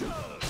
Show!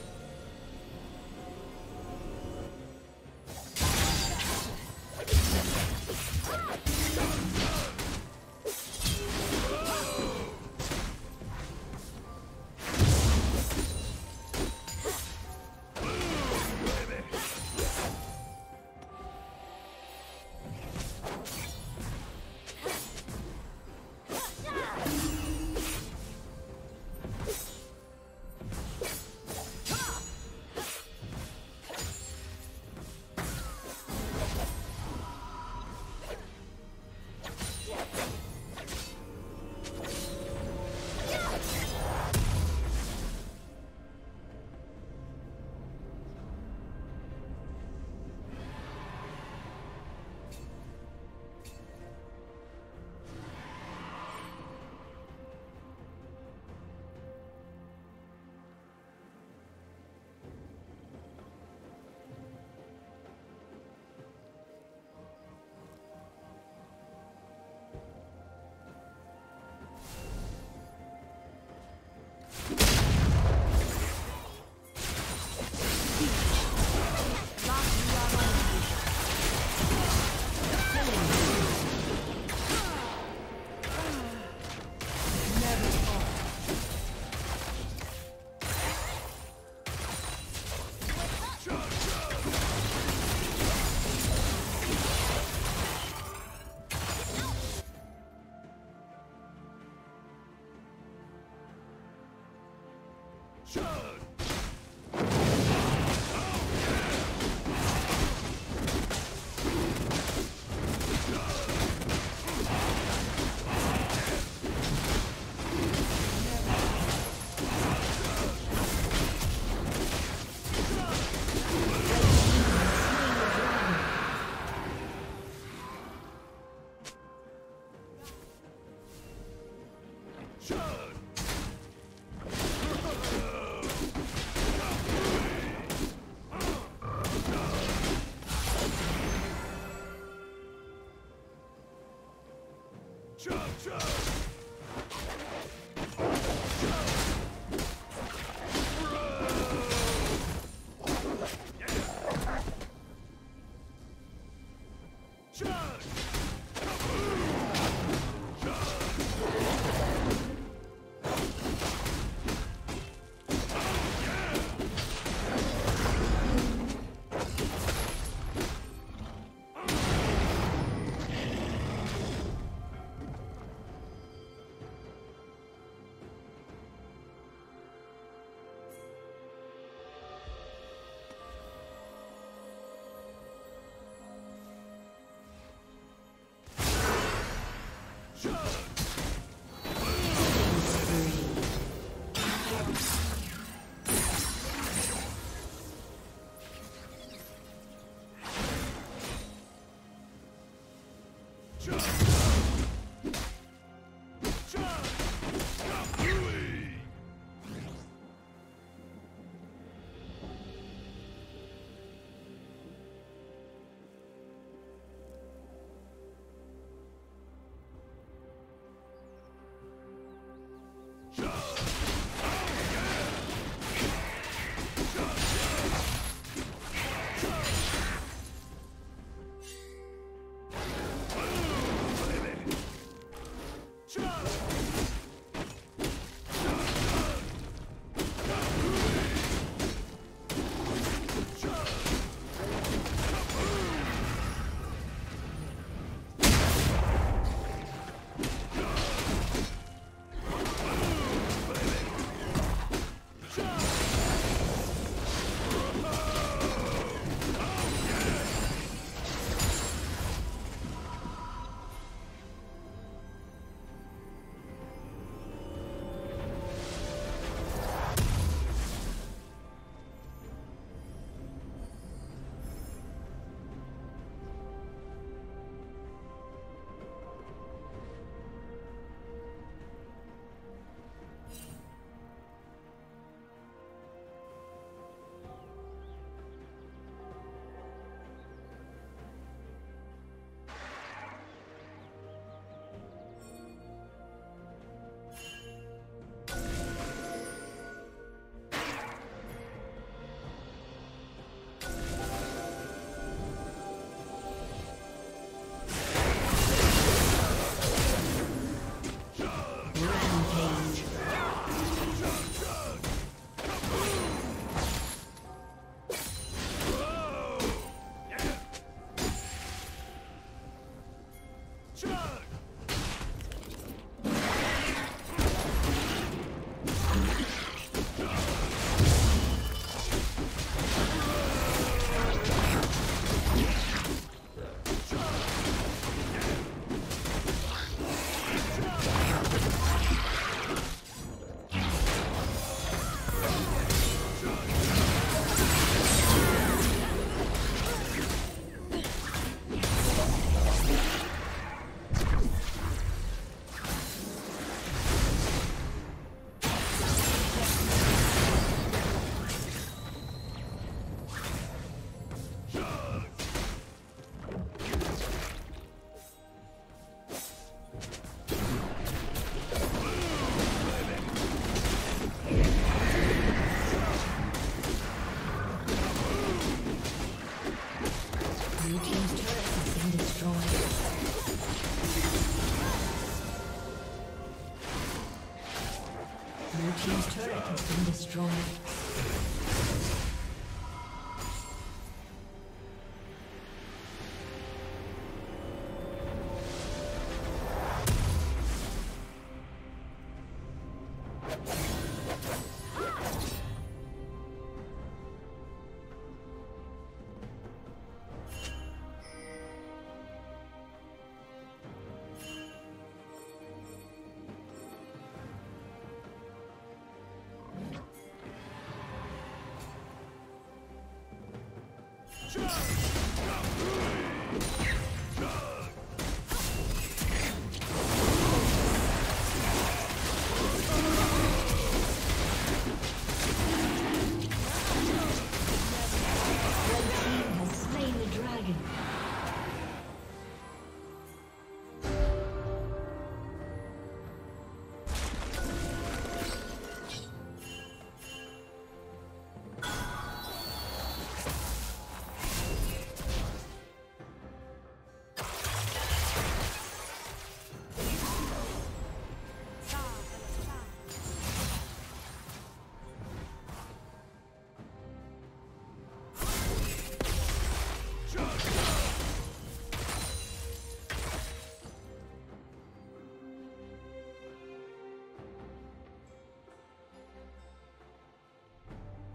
Joe! Show! Charge!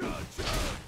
Rampage.